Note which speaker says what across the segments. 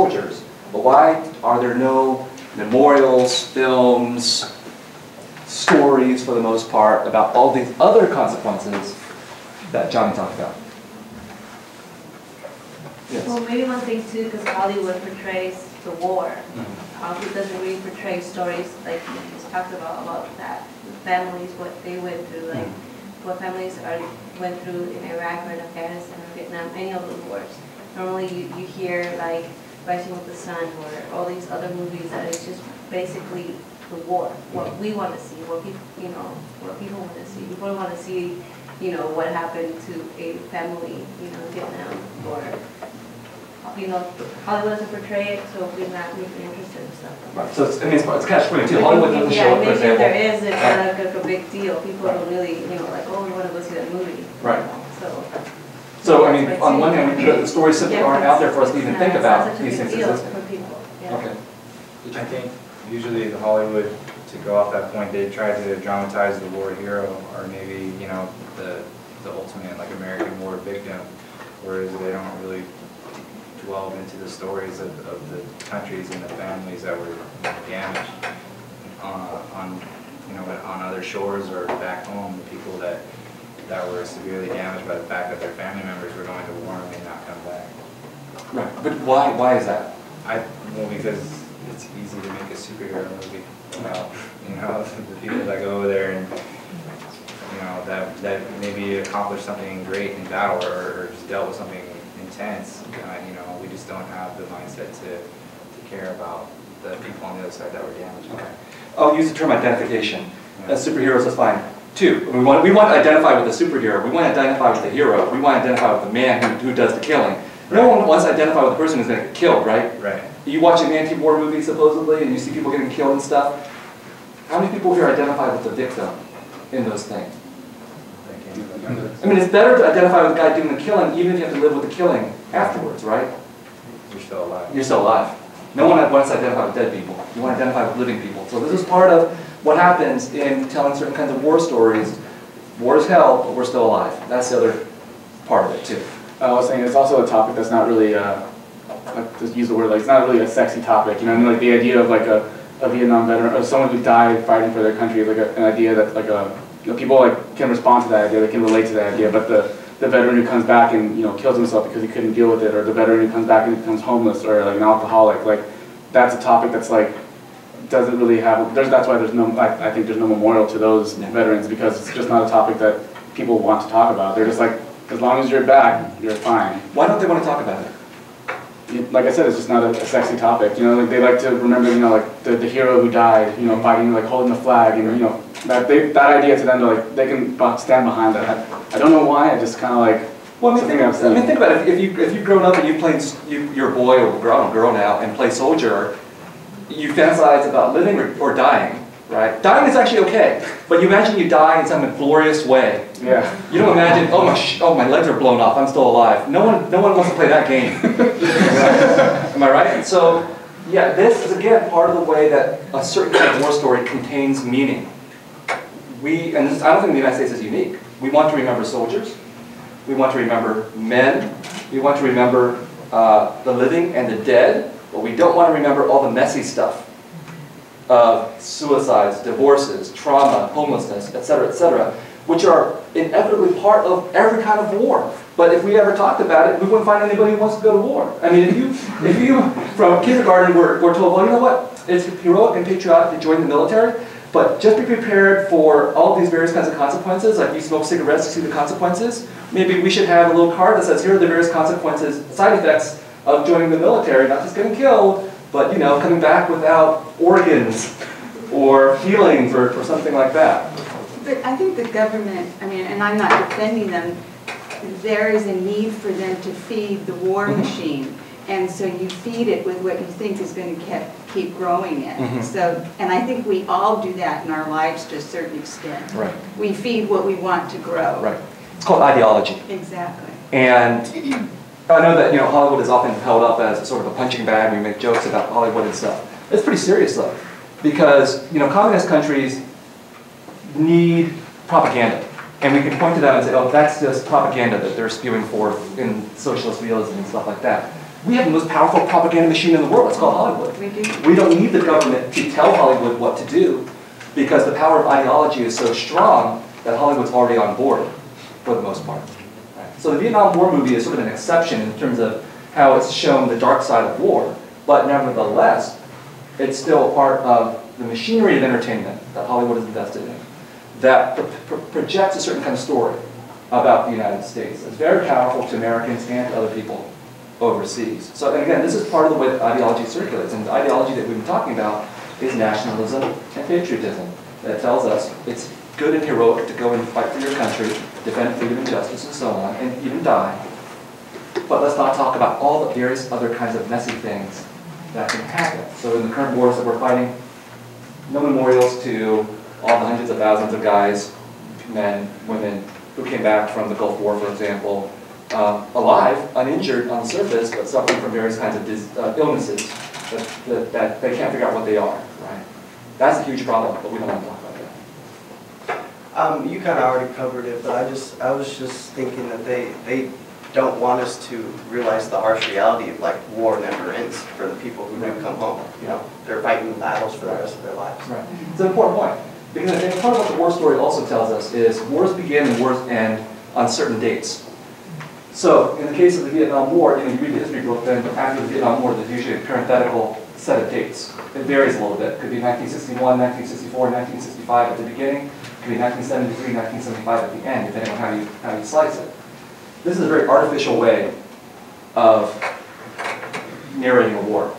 Speaker 1: soldiers. But why are there no memorials, films, stories for the most part about all these other consequences that Johnny talked about? Yes.
Speaker 2: Well, maybe one thing too, because Hollywood portrays the war. Um, it doesn't really portray stories like you just talked about, about that, families, what they went through, like
Speaker 1: Mm-hmm.
Speaker 2: what families are, went through in Iraq or in Afghanistan or Vietnam, any of the wars. Normally you, you hear like Rising with the Sun or all these other movies that it's just basically the war, what we want to see, what people, you know, what people want to see. People want to see, you know, what happened to a family, you know, in Vietnam or you know, Hollywood doesn't portray it, so we're not really interested in stuff. like.
Speaker 1: Right, so it's, I mean, it's, it's catch twenty-two, Hollywood doesn't
Speaker 2: Yeah,
Speaker 1: show it, for
Speaker 2: maybe if there is, it's not like a big deal, people don't really, you know, like, oh, we want to go see that movie.
Speaker 1: Right.
Speaker 2: So.
Speaker 1: So, I mean, on
Speaker 2: what
Speaker 1: one hand,
Speaker 2: saying.
Speaker 1: the stories simply
Speaker 2: Yeah,
Speaker 1: aren't out there for us to even think about these things
Speaker 2: big deal
Speaker 1: existing.
Speaker 2: Yeah.
Speaker 1: Okay.
Speaker 3: I think usually the Hollywood, to go off that point, they try to dramatize the war hero or maybe, you know, the, the ultimate like American war victim, whereas they don't really dwell into the stories of, of the countries and the families that were damaged uh, on, you know, on other shores or back home, the people that, that were severely damaged by the fact that their family members were going to war and may not come back.
Speaker 1: Right, but why, why is that?
Speaker 3: I, well, because it's easy to make a superhero movie about, you know, the people that go over there and, you know, that, that maybe accomplished something great in battle or, or just dealt with something intense. Uh, you know, we just don't have the mindset to, to care about the people on the other side that were damaged.
Speaker 1: Okay. I'll use the term identification. As superheroes, that's fine. Two, we want, we want to identify with the superhero. We want to identify with the hero. We want to identify with the man who, who does the killing. No one wants to identify with the person who's going to get killed, right?
Speaker 3: Right.
Speaker 1: You watch an anti-war movie supposedly, and you see people getting killed and stuff. How many people here identify with the victim in those things? I mean, it's better to identify with the guy doing the killing, even if you have to live with the killing afterwards, right?
Speaker 3: You're still alive.
Speaker 1: You're still alive. No one wants to identify with dead people. You want to identify with living people. So this is part of what happens in telling certain kinds of war stories. War is hell, but we're still alive. That's the other part of it too.
Speaker 4: I was saying it's also a topic that's not really, uh, to use the word, like it's not really a sexy topic. You know, I mean, like the idea of like a, a Vietnam veteran or someone who died fighting for their country like a, an idea that like a, you know, people like can respond to that idea, they can relate to that idea. But the the veteran who comes back and you know kills himself because he couldn't deal with it, or the veteran who comes back and becomes homeless or like an alcoholic, like that's a topic that's like doesn't really have. There's that's why there's no. I, I think there's no memorial to those veterans because it's just not a topic that people want to talk about. They're just like, as long as you're back, you're fine.
Speaker 1: Why don't they want to talk about it?
Speaker 4: Like I said, it's just not a, a sexy topic. You know, like they like to remember, you know, like the, the hero who died, you know, mm-hmm. fighting, like holding the flag, and you know, that they, that idea to them, like they can stand behind that. I, I don't know why. I just kind of like.
Speaker 1: Well, I mean,
Speaker 4: something
Speaker 1: think, I mean, think about it. If you if you've grown up and you played you, you're a boy or girl, girl now and play soldier, you fantasize about living or, or dying, right? Dying is actually okay, but you imagine you die in some glorious way.
Speaker 4: Yeah.
Speaker 1: You don't imagine, oh my, sh- oh my legs are blown off, I'm still alive. No one, no one wants to play that game. Am I right? So, yeah, this is again part of the way that a certain kind of war story contains meaning. We, and this, I don't think the United States is unique. We want to remember soldiers. We want to remember men. We want to remember uh, the living and the dead, but we don't want to remember all the messy stuff of suicides, divorces, trauma, homelessness, etc., etc., which are inevitably part of every kind of war. But if we ever talked about it, we wouldn't find anybody who wants to go to war. I mean, if you, if you from kindergarten were, were told, well, you know what, it's heroic and patriotic to join the military, but just be prepared for all these various kinds of consequences. Like you smoke cigarettes, you see the consequences. Maybe we should have a little card that says, here are the various consequences, side effects of joining the military, not just getting killed, but you know, coming back without organs or feelings or, or something like that.
Speaker 5: But I think the government, I mean, and I'm not defending them, there is a need for them to feed the war
Speaker 1: Mhm.
Speaker 5: machine. And so you feed it with what you think is going to keep, keep growing it. So, and I think we all do that in our lives to a certain extent.
Speaker 1: Right,
Speaker 5: We feed what we want to grow.
Speaker 1: right. It's called ideology.
Speaker 5: Exactly.
Speaker 1: And I know that you know Hollywood is often held up as sort of a punching bag. We make jokes about Hollywood and stuff. It's pretty serious though, because you know communist countries need propaganda, and we can point to them and say, "Oh, that's just propaganda that they're spewing forth in socialist realism and stuff like that." We have the most powerful propaganda machine in the world, it's called Hollywood.
Speaker 5: We do.
Speaker 1: We don't need the government to tell Hollywood what to do because the power of ideology is so strong that Hollywood's already on board for the most part. So the Vietnam War movie is sort of an exception in terms of how it's shown the dark side of war, but nevertheless, it's still part of the machinery of entertainment that Hollywood is invested in that pro- pro- projects a certain kind of story about the United States. It's very powerful to Americans and to other people overseas. So again, this is part of the way that ideology circulates, and the ideology that we've been talking about is nationalism and patriotism that tells us it's good and heroic to go and fight for your country, defend freedom and justice and so on, and even die. But let's not talk about all the various other kinds of messy things that can happen. So in the current wars that we're fighting, no memorials to all the hundreds of thousands of guys, men, women, who came back from the Gulf War, for example, uh, alive, uninjured on the surface, but suffering from various kinds of uh, illnesses that, that, that they can't figure out what they are, right? That's a huge problem, but we don't want to talk.
Speaker 6: Um, you kind of already covered it, but I just, I was just thinking that they, they don't want us to realize the harsh reality of like war never ends for the people who do come home. You know, they're fighting battles for the rest of their lives.
Speaker 1: Right. It's an important point, because I think part of what the war story also tells us is wars begin and wars end on certain dates. So, in the case of the Vietnam War, you know, you read the history book, then after the Vietnam War, there's usually a parenthetical set of dates. It varies a little bit. It could be 1961, 1964, 1965 at the beginning. It could be 1973, 1975 at the end, depending on how you, how you slice it. This is a very artificial way of narrating a war.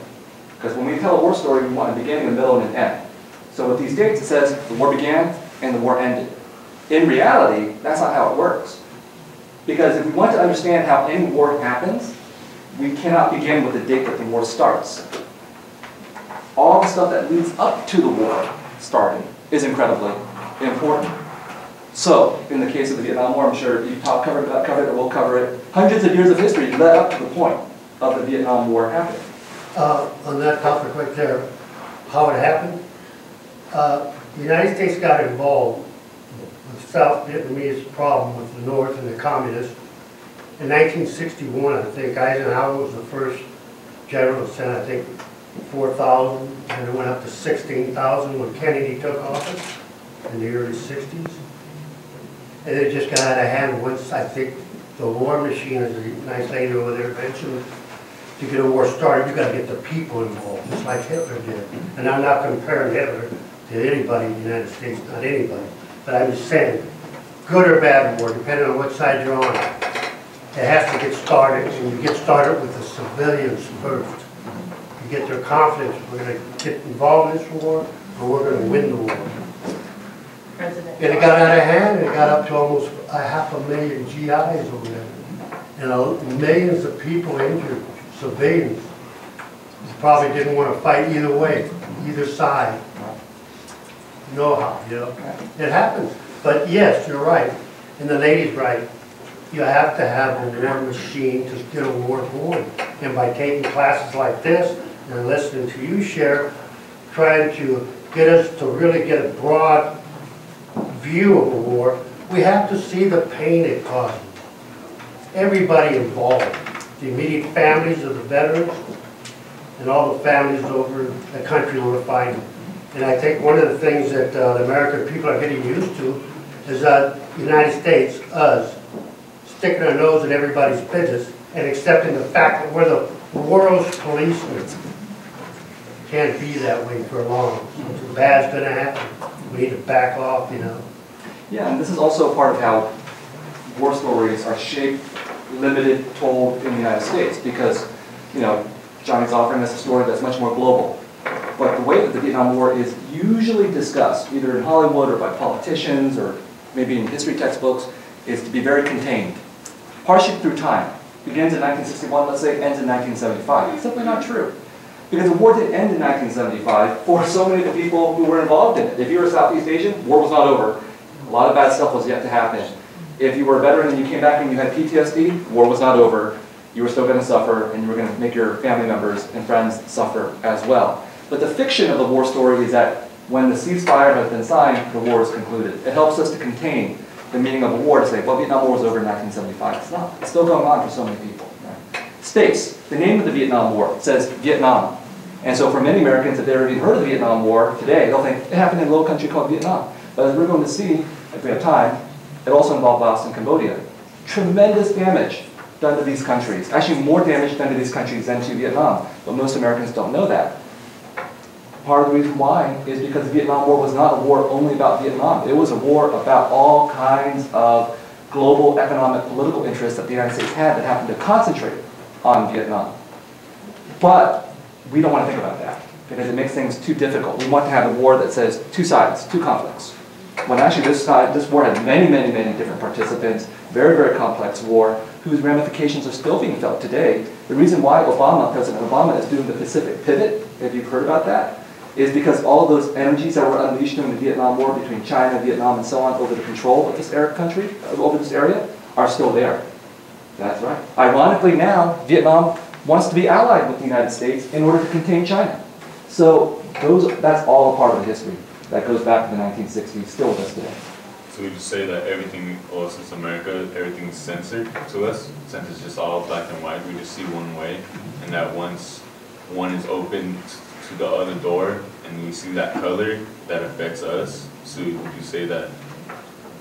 Speaker 1: Because when we tell a war story, we want a beginning, a middle, and an end. So with these dates, it says the war began and the war ended. In reality, that's not how it works. Because if we want to understand how any war happens, we cannot begin with the date that the war starts. All the stuff that leads up to the war starting is incredibly important. So, in the case of the Vietnam War, I'm sure you've covered, that, covered it, we'll cover it. Hundreds of years of history led up to the point of the Vietnam War happening.
Speaker 7: Uh, on that topic right there, how it happened, uh, the United States got involved with South Vietnamese problem with the North and the communists. In 1961, I think Eisenhower was the first general that sent, I think, 4,000, and it went up to 16,000 when Kennedy took office in the early 60s. And it just got out of hand once, I think, the war machine, as a nice lady over there mentioned, to get a war started, you gotta get the people involved, just like Hitler did. And I'm not comparing Hitler to anybody in the United States, not anybody. But I'm just saying, good or bad war, depending on what side you're on, it has to get started, and you get started with the civilians first. You get their confidence, we're gonna get involved in this war, and we're gonna win the war.
Speaker 2: President.
Speaker 7: And it got out of hand, and it got up to almost a half a million GIs over there. And a- millions of people injured, civilians. Probably didn't want to fight either way, either side. No Know how, you know? It happens. But yes, you're right, and the lady's right. You have to have a war machine to get a war going. And by taking classes like this and listening to you share, trying to get us to really get a broad view of a war, we have to see the pain it causes. Everybody involved, the immediate families of the veterans, and all the families over the country who are fighting. And I think one of the things that uh, the American people are getting used to is that the United States, us, sticking our nose in everybody's business and accepting the fact that we're the world's policemen. Can't be that way for long. Something bad's gonna happen. We need to back off, you know.
Speaker 1: Yeah, and this is also part of how war stories are shaped, limited, told in the United States, because, you know, Johnny's offering us a story that's much more global. But the way that the Vietnam War is usually discussed, either in Hollywood or by politicians or maybe in history textbooks, is to be very contained, partially through time. Begins in 1961, let's say, ends in 1975. It's simply not true. Because the war didn't end in 1975 for so many of the people who were involved in it. If you were Southeast Asian, war was not over. A lot of bad stuff was yet to happen. If you were a veteran and you came back and you had PTSD, war was not over. You were still going to suffer, and you were going to make your family members and friends suffer as well. But the fiction of the war story is that when the ceasefire has been signed, the war is concluded. It helps us to contain the meaning of a war to say, well, Vietnam War was over in 1975. It's not. It's still going on for so many people. Right? States, the name of the Vietnam War says Vietnam. And so for many Americans, if they've never even heard of the Vietnam War today, they'll think it happened in a little country called Vietnam. But as we're going to see, if we have time, it also involved Laos and Cambodia. Tremendous damage done to these countries. Actually, more damage done to these countries than to Vietnam. But most Americans don't know that. Part of the reason why is because the Vietnam War was not a war only about Vietnam. It was a war about all kinds of global economic political interests that the United States had that happened to concentrate on Vietnam. But we don't want to think about that because it makes things too difficult. We want to have a war that says two sides, two conflicts. When actually this side, this war had many, many, many different participants, very, very complex war, whose ramifications are still being felt today. The reason why Obama, President Obama, is doing the Pacific pivot, if you've heard about that, is because all those energies that were unleashed during the Vietnam War between China, Vietnam, and so on over the control of this Arab country, uh, over this area, are still there. That's right. Ironically now, Vietnam wants to be allied with the United States in order to contain China. So those, that's all a part of history that goes back to the 1960s, still with us today.
Speaker 8: So we just say that everything, well, since America, everything's censored to us, since it's just all black and white, we just see one way, and that once one is open to the other door, and we see that color, that affects us. So would you say that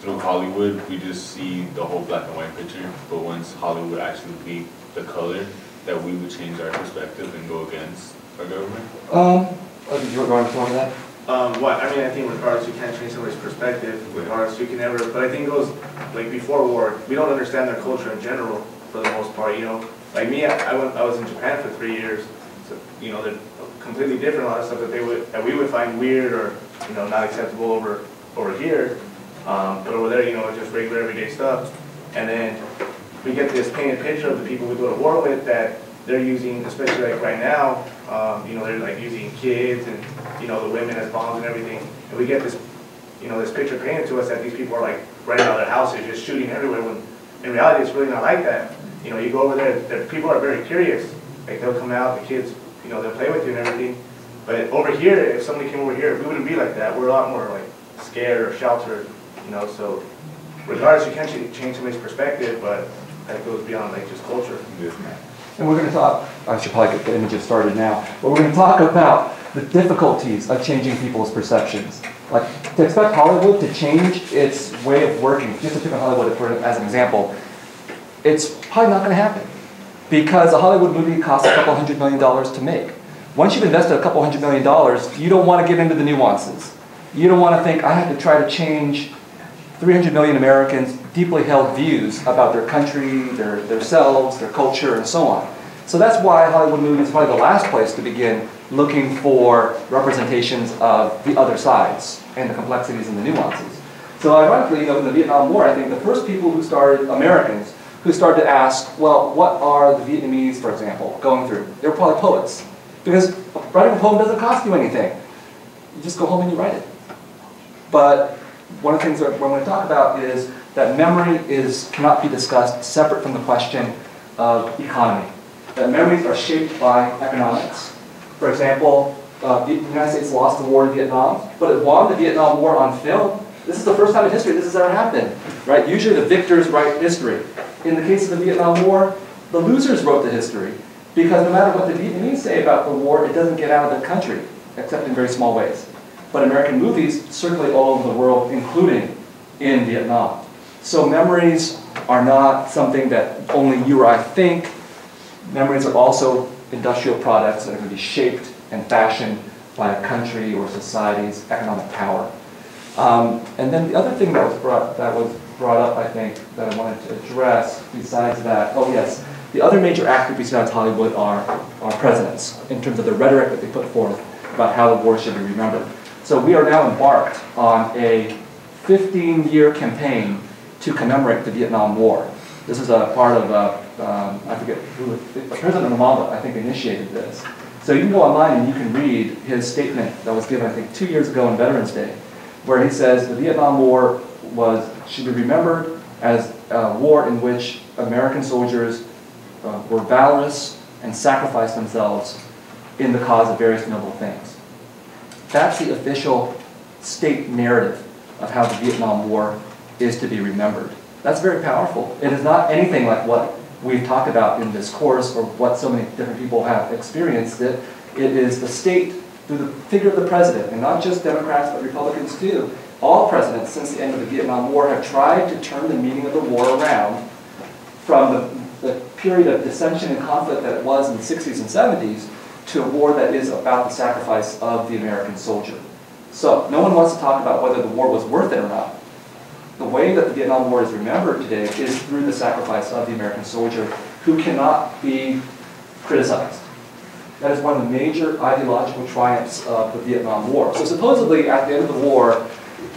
Speaker 8: through Hollywood, we just see the whole black and white picture, but once Hollywood actually be the color, that we would change our perspective and go against our government?
Speaker 1: Um, oh, did you want to go into that?
Speaker 9: Um, what, I mean, I think regardless, you can't change somebody's perspective, regardless, you can never, but I think it goes, like, before war, we don't understand their culture in general, for the most part, you know? Like me, I, I went, I was in Japan for three years, so, you know, they're completely different, a lot of stuff that they would, that we would find weird or, you know, not acceptable over, over here. Um, but over there, you know, it's just regular everyday stuff. And then we get this painted picture of the people we go to war with that they're using, especially like right now, um, you know, they're like using kids and, you know, the women as bombs and everything. And we get this, you know, this picture painted to us that these people are like running out of their houses, just shooting everywhere, when in reality, it's really not like that. You know, you go over there, the people are very curious. Like, they'll come out, the kids, you know, they'll play with you and everything. But over here, if somebody came over here, we wouldn't be like that. We're a lot more like scared or sheltered, you know, so regardless, you can't change somebody's perspective, but that goes beyond like just culture.
Speaker 1: And we're going to talk, I should probably get the images started now, but we're going to talk about the difficulties of changing people's perceptions. Like, to expect Hollywood to change its way of working, just to pick on Hollywood for, as an example, it's probably not going to happen. Because a Hollywood movie costs a couple hundred million dollars to make. Once you've invested a couple hundred million dollars, you don't want to get into the nuances. You don't want to think, I have to try to change 300 million Americans' deeply held views about their country, their, their selves, their culture, and so on. So that's why Hollywood movies is probably the last place to begin looking for representations of the other sides and the complexities and the nuances. So ironically, you know, in the Vietnam War, I think the first people who started, Americans, who started to ask, well, what are the Vietnamese, for example, going through? They were probably poets. Because writing a poem doesn't cost you anything. You just go home and you write it. But one of the things that we're going to talk about is that memory is, cannot be discussed separate from the question of economy. That memories are shaped by economics. For example, uh, the United States lost the war in Vietnam, but it won the Vietnam War on film. This is the first time in history this has ever happened, right? Usually the victors write history. In the case of the Vietnam War, the losers wrote the history because no matter what the Vietnamese say about the war, it doesn't get out of their country, except in very small ways. But American movies circulate all over the world, including in Vietnam. So memories are not something that only you or I think. Memories are also industrial products that are going to be shaped and fashioned by a country or society's economic power. Um, and then the other thing that was brought that was brought up, I think, that I wanted to address, besides that, oh yes, the other major actor besides Hollywood are, are presidents, in terms of the rhetoric that they put forth about how the war should be remembered. So we are now embarked on a 15-year campaign to commemorate the Vietnam War. This is a part of, uh, um, I forget who, President Obama, I think, initiated this. So you can go online and you can read his statement that was given, I think, two years ago on Veterans Day, where he says the Vietnam War was, should be remembered as a war in which American soldiers uh, were valorous and sacrificed themselves in the cause of various noble things. That's the official state narrative of how the Vietnam War is to be remembered. That's very powerful. It is not anything like what we've talked about in this course, or what so many different people have experienced, it. it is the state, through the figure of the president, and not just Democrats, but Republicans too, all presidents since the end of the Vietnam War have tried to turn the meaning of the war around from the, the period of dissension and conflict that it was in the 60s and 70s to a war that is about the sacrifice of the American soldier. So, no one wants to talk about whether the war was worth it or not. The way that the Vietnam War is remembered today is through the sacrifice of the American soldier who cannot be criticized. That is one of the major ideological triumphs of the Vietnam War. So supposedly, at the end of the war,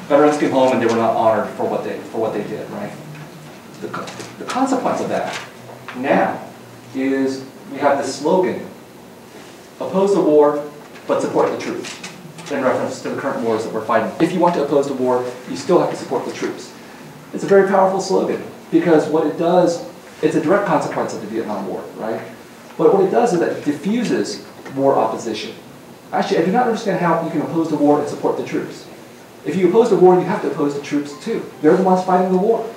Speaker 1: veterans came home and they were not honored for what they, for what they did, right? The, the consequence of that now is we have this slogan, oppose the war, but support the troops, in reference to the current wars that we're fighting. If you want to oppose the war, you still have to support the troops. It's a very powerful slogan, because what it does, it's a direct consequence of the Vietnam War, right? But what it does is that it diffuses war opposition. Actually, I do not understand how you can oppose the war and support the troops. If you oppose the war, you have to oppose the troops too. They're the ones fighting the war.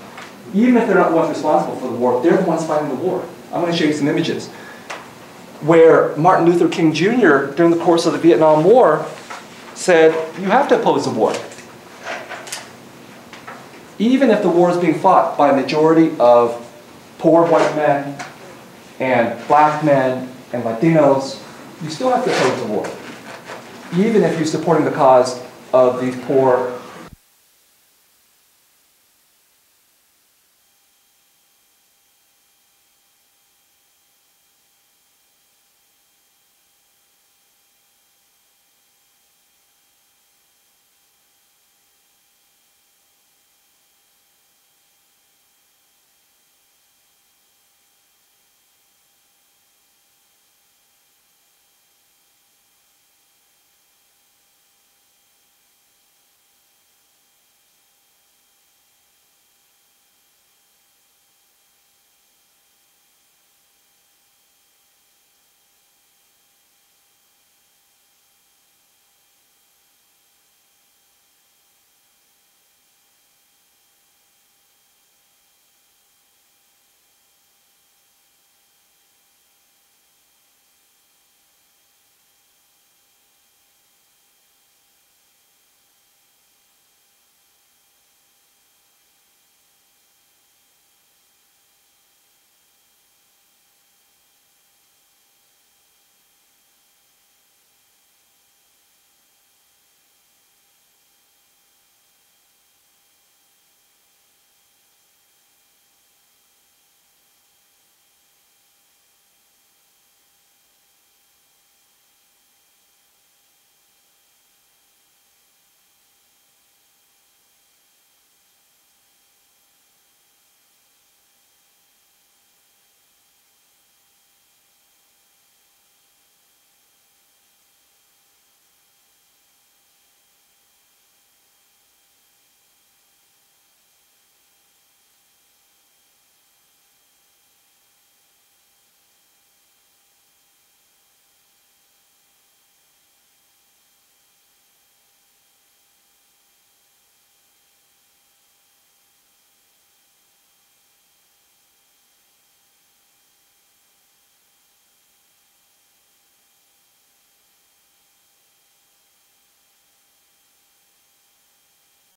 Speaker 1: Even if they're not the ones responsible for the war, they're the ones fighting the war. I'm going to show you some images where Martin Luther King Jr., during the course of the Vietnam War, said, You have to oppose the war. Even if the war is being fought by a majority of poor white men and black men and Latinos, you still have to oppose the war. Even if you're supporting the cause of these poor